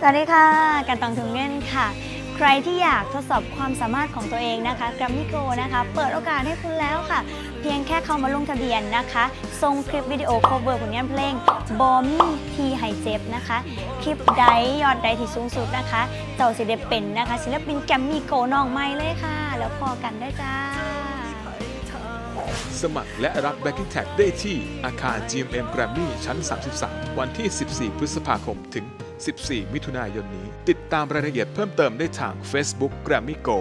สวัสดีค่ะ กันตองถึงเงินค่ะ ใครที่อยากทดสอบความสามารถของตัวเองนะคะกรัมมิโกนะคะ เปิดโอกาสให้คุณแล้วค่ะ เพียงแค่เข้ามาลงทะเบียนนะคะ ส่งคลิปวิดีโอ cover ผลงานเพลงบอมี่ทีไฮเจ็บนะคะ คลิปใดยอดใดที่สูงสุดนะคะเจ้าสิเดเป็นนะคะ ศิลปินแกรมมี่โกน้องใหม่เลยค่ะ แล้วพอกันได้จ้า สมัครและรับ Backing Tag ได้ที่อาคาร GMM Grammy ชั้น 33 วันที่ 14 พฤษภาคมถึง 14 มิถุนายนนี้ ติดตามรายละเอียดเพิ่มเติมได้ทาง Facebook Grammy Go